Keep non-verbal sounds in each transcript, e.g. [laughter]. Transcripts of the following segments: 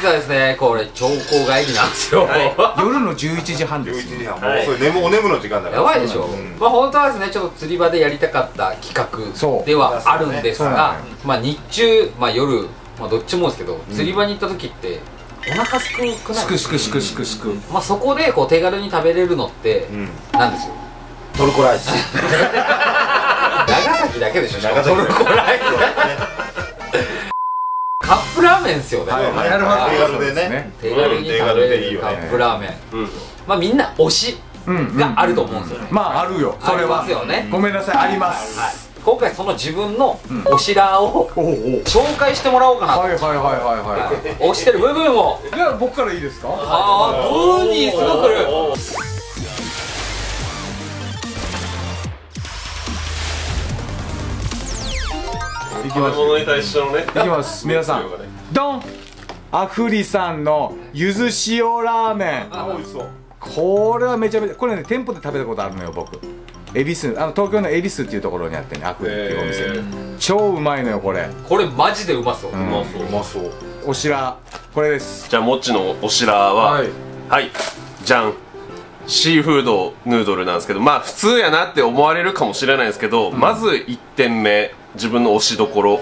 実はですねこれ長考帰りなん [laughs] ですよ、夜の11時半です11時半。もうそれ眠お眠の時間だから。やばいでしょ、うん。まあ本当はですねちょっと釣り場でやりたかった企そう。画ではあるんですがのよ。まあ日中まあ夜まあどっちもですけど、釣り場に行った時ってお腹すくくない？すくすくすくすく。すくまあそこでこう手軽に食べれるのって、うん。なんです？よトルコライス。[laughs] 長崎だけでしょ長崎トルコライスカップラーメンですよね、はいはい。なるほど手軽でね。手軽に手食べれ軽でいいよるカッねプラーメン、うん。まあみんな推しうんがあると思うんですよね、まああるよ。それありまはすよね。ごめんなさい。あります。はい、今回その自分の推しラーをおおお紹介してもらおうかなと、はいはいはいはいは推してる部分を。いじゃあ僕からいいですか？ああブーにすごく来るきます食べ物に対してのねいきます。皆さん。ドン。アフリさんのゆず塩ラーメン。あ美味しそう。これはめちゃめちゃこれね店舗で食べたことあるのよ僕。恵比寿あの東京の恵比寿っていうところにあってねアフリっていうお店、へ超うまいのよこれ。これマジでうまそう、ん。うまそう。うまそう。おしらこれです。じゃあもっちのおしらははい。はい。じゃん。シーフードヌードルなんですけどまあ普通やなって思われるかもしれないですけど、まず1点目自分の推しどころ。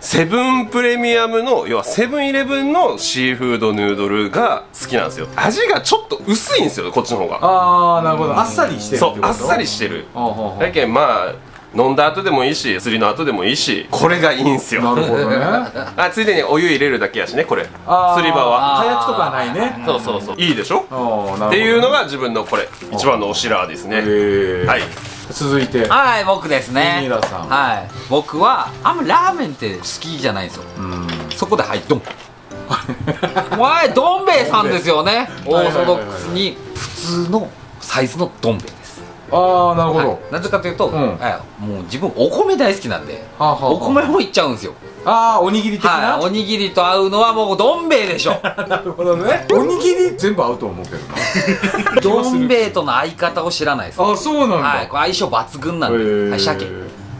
セブンプレミアムの要はセブンイレブンのシーフードヌードルが好きなんですよ。味がちょっと薄いんですよこっちの方が。ああなるほど。あっさりしてるそうあっさりししてる。だけんまあ飲んだ後でもいいし釣りの後でもいいしこれがいいんすよ。なるほどね。[laughs] あついでにお湯入れるだけやしねこれ。釣り場は。火薬とかはないね。そうそうそう。いいでしょ？あーなるほど。っていうのが自分のこれ一番のおしらですね。はい続いて。はい僕ですね。ミラさん。はい。僕はあんまラーメンって好きじゃないんですよ。うん。そこではいドン。[laughs] はいどん兵衛さんですよね。オはいーソドックスに普通のサイズのどん兵衛です。ああなるほど、はい。なぜかというと、うん。はいもう自分お米大好きなんではあはあはあ。お米もいっちゃうんですよああおにぎり的な、はいおにぎりと合うのはもうどん兵衛でしょ。[laughs] なるほどね。おにぎり全部合うと思うけどな。[laughs] どん兵衛との相方を知らないです。あそうなんだ、はい相性抜群なんで、はい、鮭。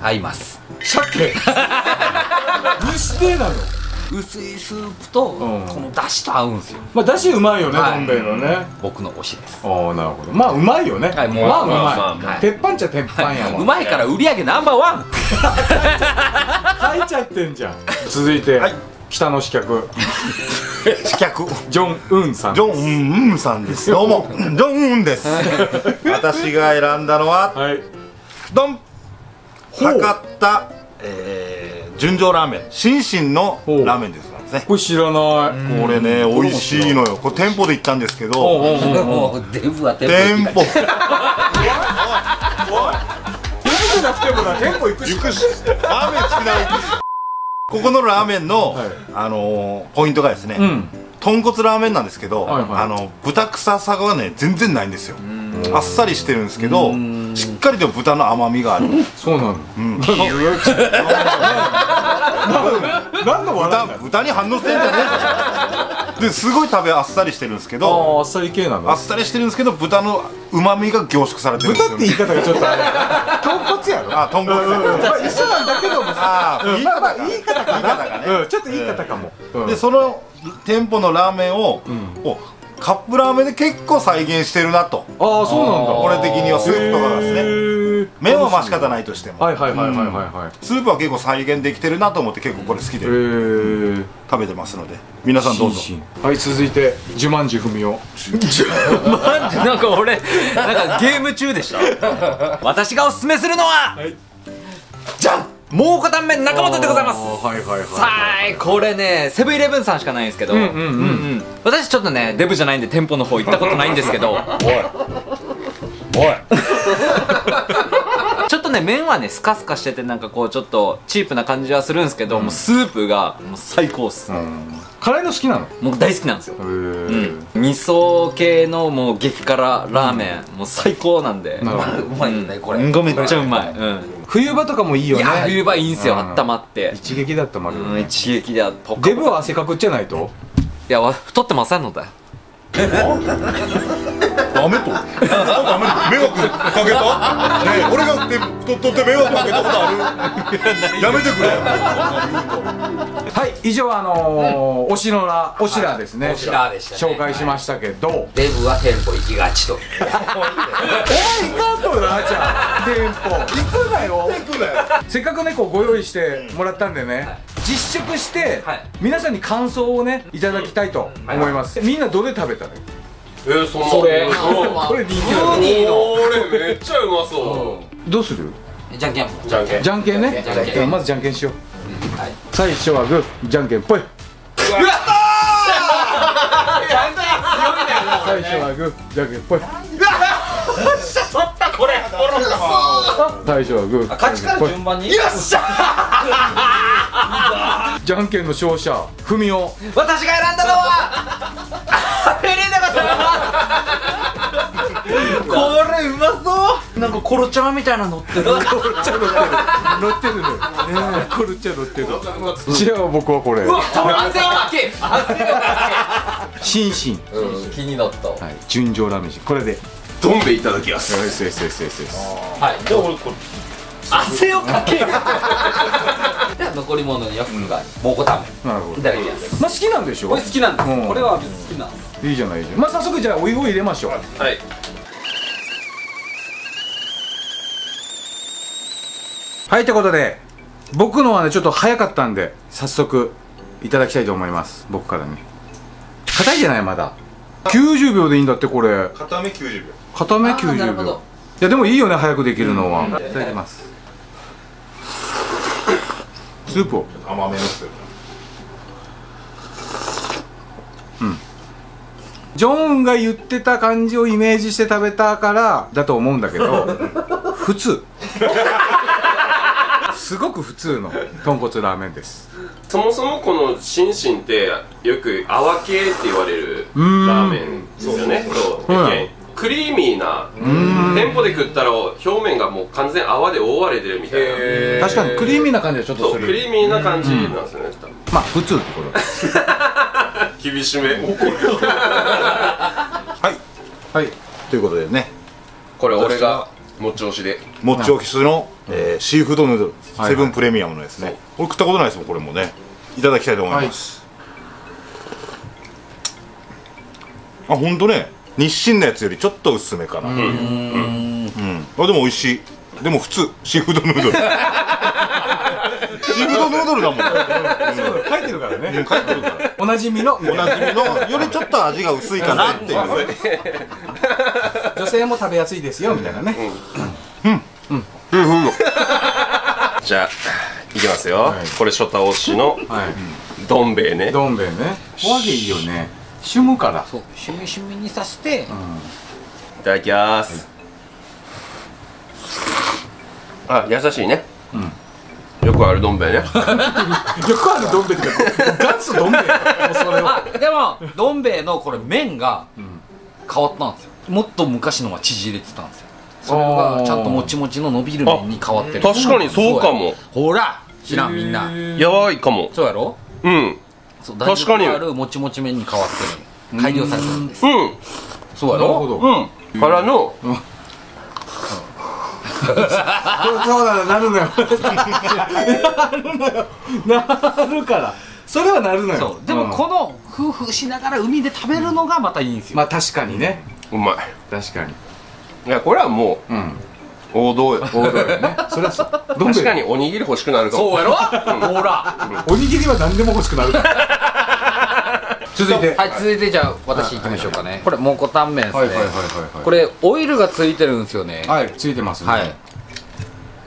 合います。鮭？蒸してなの薄いスープと、うん。このだしと合うんですよ。まあだしうまいよね、はい。どん兵衛のね。僕の推しです。ああなるほど。まあうまいよね、はいもうまあうまい、まあまあまあ。鉄板っちゃ鉄板やわ。うまいから売り上げナンバーワン。書いちゃってんじゃん。続いて、はい。北の刺客。試 [laughs] 客ジョン・ウンさんジョン・ウンさんです。どうも。ジョン・ウンです。[laughs] 私が選んだのははい。ドン。博多、えー、純情ラーメン。新進のラーメンですなんですね。これ知らない。これね美味しいのよ。これ店舗で行ったんですけど。おうおうおうもうデブは店舗店舗。じゃなくてもな店舗行くし行くしラーメン好きなら行くしここのラーメンの、はい。あのーポイントがですね、うん。豚骨ラーメンなんですけど、はいはい。あの豚臭さがね全然ないんですよ。あっさりしてるんですけどしっかりと豚の甘みがある、そうなの。うん、[laughs] 何の笑豚豚に反応してんじゃねえぞ。ですごい食べあっさりしてるんですけあどああっさり系なのあっさりしてるんですけど豚のうまみが凝縮されてるんですよ、豚って言い方がちょっとあれ豚骨やろ。あ豚骨、まあ一緒なんだけどもさ。ああ言い方が。言い方か言い方がね、うん。ちょっと言い方かも。うん。でその店舗のラーメンを、カップラーメンで結構再現してるなと。ああそうなんだ。これ的にはスープとかがですねね麺はまあ仕方ないとしても、はいはいはいはいはいはい。スープは結構再現できてるなと思って結構これ好きで食べてますので。皆さんどうぞ。はい続いて呪文字文雄なんか俺なんかゲーム中でした？[laughs] 私がおすすめするのは、はい。じゃん蒙古タンメン中本でございます。はいはいはいさあこれねセブンイレブンさんしかないんですけど、うんうんうん。私ちょっとねデブじゃないんで店舗の方行ったことないんですけど。おい。ちょっとね麺はねスカスカしててなんかこうちょっとチープな感じはするんですけど、もうスープがもう最高っす、辛いの好きなの？もう大好きなんですよ。へうん。え味噌系のもう激辛ラーメン、もう最高なんで。うまいよねこれ。めっちゃうまい、うん。[laughs] 冬場とかもいいよね。いや冬場いいんすよ、うん温まって。一撃だったまるようんね一撃でポカデブは汗かくっちゃないと？いやわ太ってませんので [laughs] ダメと。ダメ迷惑かけた？ねえ。俺がでととって迷惑かけたことある？[laughs] やめてくれはい以上あのー、おしのらおしらですね、おしらでしたね。紹介しましたけど、デブは店舗行きがちと。おい行かんとなじゃあ。[laughs] 店舗。行くなよ。せっかくねこうご用意してもらったんでね、実食して、はい。皆さんに感想をねいただきたいと思います、みんなどれ食べたの？えー、そそれ。これ人気なのウニの。これめっちゃうまそどうする？じゃんけん。うじゃんけん。じゃんけんね。じゃんけん。まずじゃんけんしよう、はい。最初はグーじゃんけんぽい。最初はグーじゃんけんぽい。最初はグー勝ちから順番に。よっしゃじゃんけんの勝者ふみお。私が選んだのはペレーナがこれうまそうなんかコロちゃんみたいなのってる。コルチャ乗ってる。乗ってるね。えコルチャ乗ってる。違う僕はこれ。汗かけ汗かシンシンけうん気になった。はい純情ラーメンこれで。よどん兵衛いただきます。はいで俺これ汗をかけじゃあ残り物には福が蒙古タンメン。なるほど。いただきます。まあ好きなんでしょこれ好きなんです。うん。これは好きなんです。いいじゃないいいじゃん。まあ早速じゃあお湯を入れましょう。はいはいということで僕のはねちょっと早かったんで早速いただきたいと思います。僕からね。硬いじゃないまだ。90秒でいいんだってこれ。片目90秒。片目あーなる90秒ほど。いやでもいいよね早くできるのは、いただきます。スープを。甘めのスージョンが言ってた感じをイメージして食べたからだと思うんだけど [laughs] 普通すごく普通の豚骨ラーメンです。そもそもこのシンシンってよく泡系って言われるラん。ーメンですよね。そうクリーミーな店舗で食ったら表面がもう完全泡で覆われてるみたいな。確かにクリーミーな感じはちょっとそうクリするーミーな感じなんですよね。まあ普通ってこと。で [laughs] す厳しめ。[laughs] はい。はい。ということでね。これ俺がもち押しで。もっちおきすの、えーシーフードヌードル、はいセブンプレミアムのですね。俺食ったことないですもんこれもね。いただきたいと思います、あ本当ね。日清のやつよりちょっと薄めかな。うん、あでも美味しい。でも普通シーフードヌードル。シーフードヌードルだもん。書いてるからね。書いてるから。おなじみの。おなじみのよりちょっと味が薄いかなっていう。[laughs] 女性も食べやすいですよみたいなね、じゃあいきますよ、これ初太押しのはい。どん兵衛ね。どん兵衛ね。お揚げいいよね。趣味から。そう。しみしみにさしていただきます、あ優しいね、よくあるどん兵衛ね。[laughs] よくあるどん兵衛ってか元祖どん兵衛。それは。あでもどん兵衛のこれ麺が変わったんですよ。もっと昔のは縮れてたんですよそれがちゃんともちもちの伸びる麺に変わってる。確かにそうかも。ほら知らんみんな。やばいかも。そうやろ？うん。そう確かに。あるもちもち麺に変わってる。改良されてるんです。うん。そうやろ？なるほど。うん。からの。そうだなるのよ。なるのよ。なるから。それはなるのよ。そう。でもん。この夫婦しながら海で食べるのがまたいいんですよ。まあ確かにね。うまい。確かにいやこれはもうん。う王道よ。王道よね。[laughs] それはそう。どん兵衛確かにおにぎり欲しくなるかも。そうやろ？ほら。おにぎりは何でも欲しくなる。[laughs] 続いて。はい。続いてじゃあ私行きましょうかね。これ蒙古タンメンですね。はいはいはいはいこれオイルがついてるんですよね。はいついてますね。はい。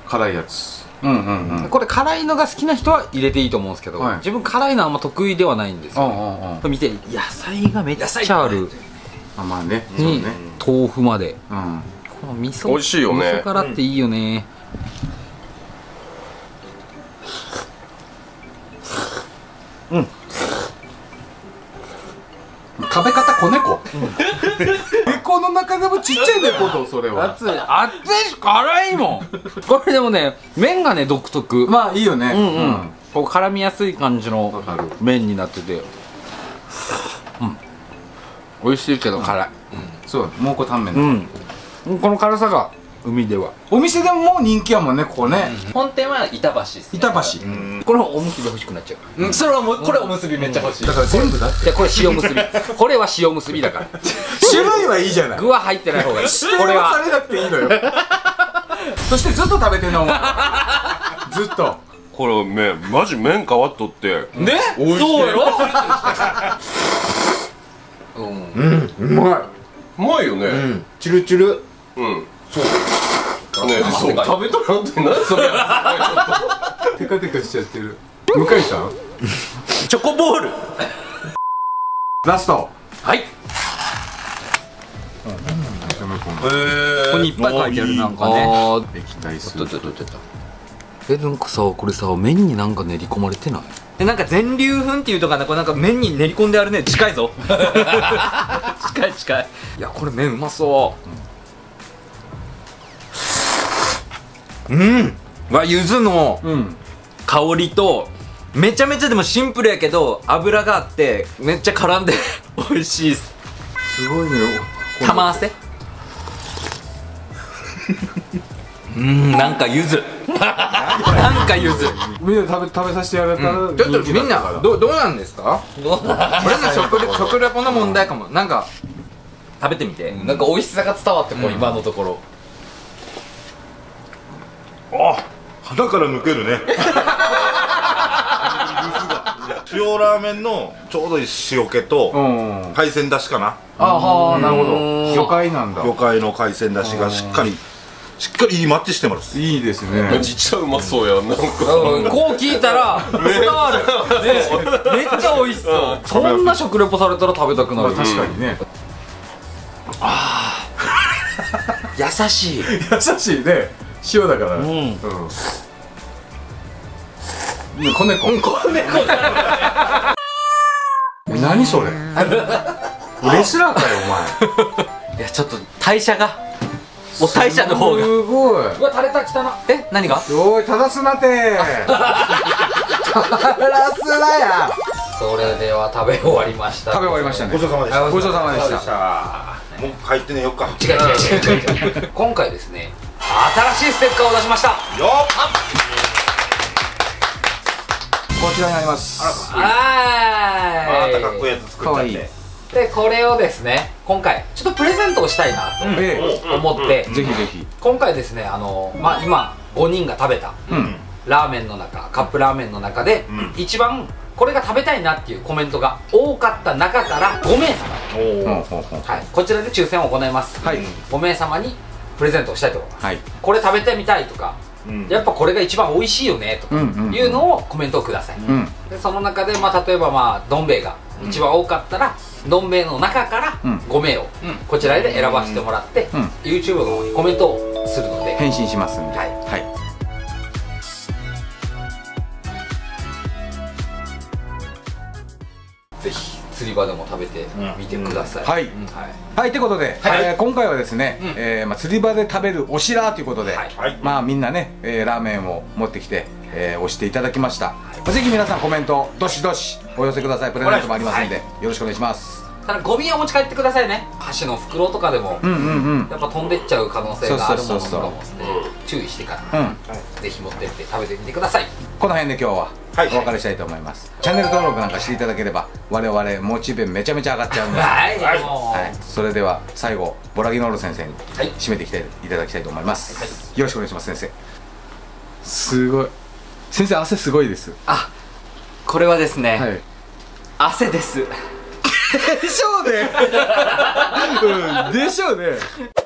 辛いやつ。うんうんうん。これ辛いのが好きな人は入れていいと思うんですけど、はい。自分辛いのはあんま得意ではないんですよ、うんうんうん。これ見て野菜がめっちゃあるあまあねそうに、ね。豆腐まで。うん。この味噌美味しいよね。味噌辛っていいよね、食べ方子猫。猫の中でもちっちゃい猫とそれは。熱い熱いし辛いもん。[laughs] これでもね麺がね独特。まあいいよね。うんうん、こう絡みやすい感じわの麺になってて。うん美味しいけど辛い、そう蒙古タンメン、うん。この辛さが海では。お店でももう人気やもんねここね、本店は板橋っすね。板橋、これおむすび欲しくなっちゃう。うん。それはもうこれおむすびめっちゃ欲しい。だから全部だって。これ塩むすび。これは塩むすびだから。[laughs] 種類はいいじゃない。具は入ってない方がいい。これは。さはれなくていいのよ。そしてずっと食べてんのお前ずっと。これ麺マジ麺変わっとって。ね？そうやろ？[laughs] うん。うまい。うまいよね。うん。チュルチュル。うん。そう。ねそう。食べとらんって何それ。[laughs] テカテカしちゃってる。向井さん？チョコボール。ラスト。はい。ここにいっぱい書いてあるなんかね。液体スちょープえなんかさこれさ麺になんか練り込まれてない？でなんか全粒粉っていうとかなこれなんか麺に練り込んであるね。近いぞ。[laughs] 近い近い。いやこれ麺うまそう。うん。わ柚子のうん。香りとめちゃめちゃでもシンプルやけど油があってめっちゃ絡んで [laughs] 美味しいっす。すごいね。玉合わせ？うんなんか柚子なんか柚子みんな食べ食べさせてやられたら、ちょっとみんなどどうなんですか？どうな俺の食レ食レポの問題かも。なんか食べてみて。なんか美味しさが伝わってこう、今のところ。あ鼻から抜けるね。[laughs] 塩ラーメンのちょうどいい塩気とうん。海鮮だしかな。あはあなるほど。うん。魚介なんだ。魚介の海鮮だしがしっかりしっかりいいマッチしてます。いいですね。ちっちゃうまそうやんなんか。うんこう聞いたら伝わる、ね、めっちゃ美味しそう。そんな食レポされたら食べたくなまある、確かにね。優しい。優しいね。塩だから。うん。うん。ね子猫。子猫。[laughs] 何それ？[laughs] レスラーかよいやちょっと代謝がお代謝の方が。すごい。うわ垂れた汚なえ何が？おい正すなて。正すなや。それでは食べ終わりました。食べ終わりましたね。ごちそうさまでした。ごちそうさまでした。もう帰ってねよっか。違う違う違う違う違う今回ですね新しいステッカーを出しました。よこちらになります。っはまーい。たかっこいいやつ作っちゃってでこれをですね今回ちょっとプレゼントをしたいなえと思って、えぜひぜひ。今回ですねあの、まあ、今5人が食べたうん。ラーメンの中カップラーメンの中で、うん。一番これが食べたいなっていうコメントが多かった中から5名様、はい、こちらで抽選を行います、はい。5名様にプレゼントをしたいと思います。はい。これ食べてみたいとかうん。やっぱこれが一番美味しいよねというのをコメントをください、うん。でその中で、まあ、例えば、まあ、どん兵衛が一番多かったら、どん兵衛の中からうん。5名をこちらで選ばせてもらって、うん。YouTube の方にコメントをするので、返信しますんで。はい。はい。ぜひ釣り場でも食べてみてください、はい。はい。はいということで、はい。えー今回はですね、うん。えーまあ、釣り場で食べるおしらということで、はい。はい。まあみんなね、えーラーメンを持ってきて、えー押していただきました、まあぜひ皆さんコメントどしどしお寄せください。プレゼントもありますんで、よろしくお願いします。ただゴミは持ち帰ってくださいね。箸の袋とかでも、うんうんうん。やっぱ飛んでっちゃう可能性があるものとかそうもね注意してからうん。ぜひ持ってって食べてみてください。この辺で今日ははい。お別れしたいと思います、チャンネル登録なんかしていただければ我々モチベめちゃめちゃ上がっちゃうんで、ははい、はい。それでは最後ボラギノール先生にはい。締めていきたいいただきたいと思います、はい。よろしくお願いします先生。すごい先生汗すごいです。あこれはですね、はい。汗です。でしょうね。うんでしょうね「